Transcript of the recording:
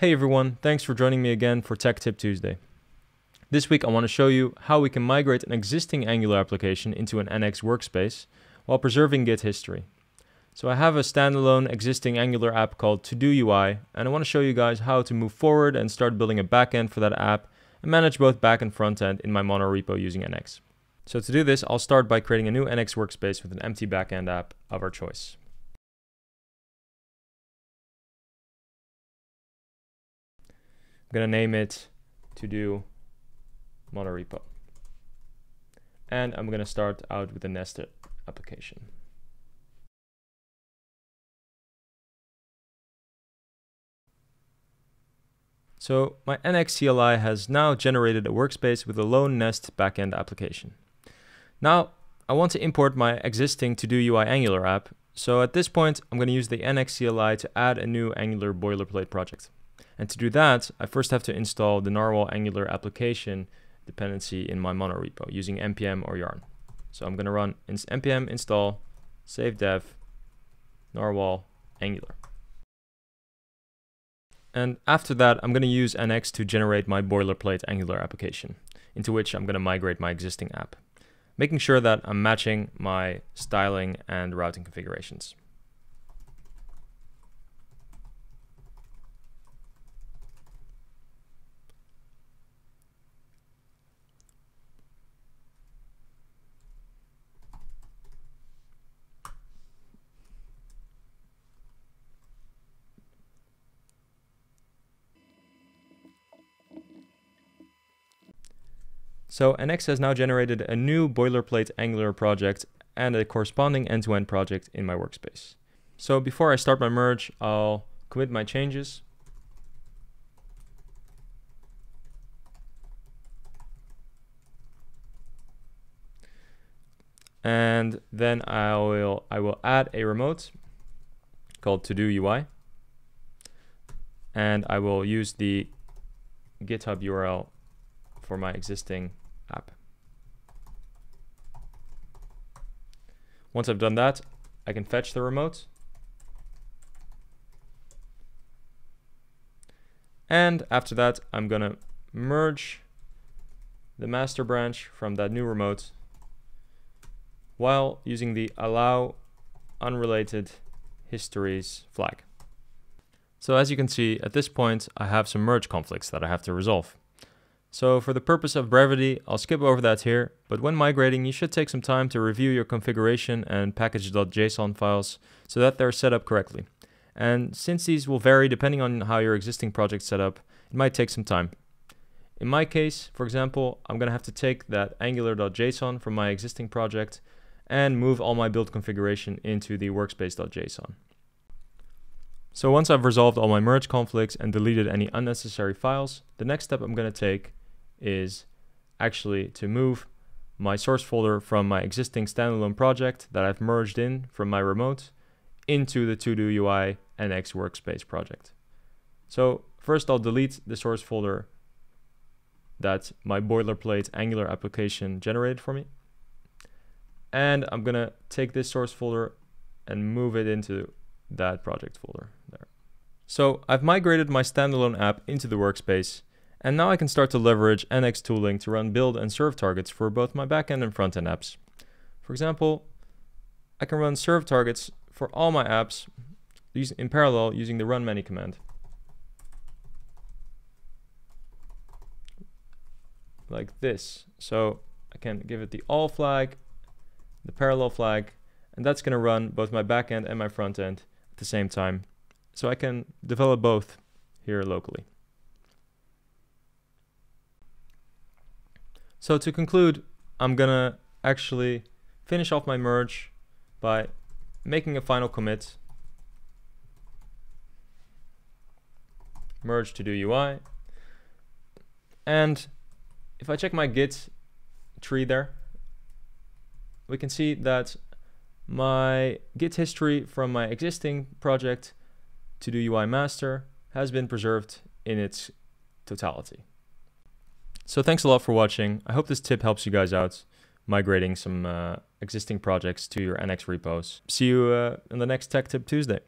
Hey everyone, thanks for joining me again for Tech Tip Tuesday. This week I want to show you how we can migrate an existing Angular application into an NX workspace while preserving Git history. So I have a standalone existing Angular app called To Do UI, and I want to show you guys how to move forward and start building a backend for that app and manage both back and front end in my mono repo using NX. So to do this, I'll start by creating a new NX workspace with an empty backend app of our choice. I'm going to name it to do monorepo. And I'm going to start out with a nested application. So my NX CLI has now generated a workspace with a lone nest backend application. Now I want to import my existing To Do UI Angular app. So at this point, I'm going to use the NX CLI to add a new Angular boilerplate project. And to do that, I first have to install the Narwhal Angular application dependency in my mono repo using npm or yarn. So I'm going to run npm install save dev narwhal angular. And after that, I'm going to use NX to generate my boilerplate Angular application, into which I'm going to migrate my existing app, making sure that I'm matching my styling and routing configurations. So NX has now generated a new boilerplate Angular project and a corresponding end-to-end -end project in my workspace. So before I start my merge, I'll commit my changes. And then I will I will add a remote called to do UI. And I will use the GitHub URL for my existing app. Once I've done that, I can fetch the remote. And after that, I'm going to merge the master branch from that new remote while using the allow unrelated histories flag. So as you can see, at this point, I have some merge conflicts that I have to resolve. So for the purpose of brevity, I'll skip over that here, but when migrating, you should take some time to review your configuration and package.json files so that they're set up correctly. And since these will vary depending on how your existing project set up, it might take some time. In my case, for example, I'm going to have to take that angular.json from my existing project and move all my build configuration into the workspace.json. So once I've resolved all my merge conflicts and deleted any unnecessary files, the next step I'm going to take is actually to move my source folder from my existing standalone project that I've merged in from my remote into the To Do UI NX workspace project. So first I'll delete the source folder that my boilerplate Angular application generated for me. And I'm gonna take this source folder and move it into that project folder there. So I've migrated my standalone app into the workspace and now I can start to leverage NX tooling to run build and serve targets for both my backend and frontend apps. For example, I can run serve targets for all my apps in parallel using the run many command. Like this. So I can give it the all flag, the parallel flag, and that's going to run both my backend and my frontend at the same time. So I can develop both here locally. So to conclude, I'm gonna actually finish off my merge by making a final commit. Merge to do UI. And if I check my Git tree there, we can see that my Git history from my existing project to do UI master has been preserved in its totality. So thanks a lot for watching. I hope this tip helps you guys out migrating some uh, existing projects to your NX repos. See you uh, in the next Tech Tip Tuesday.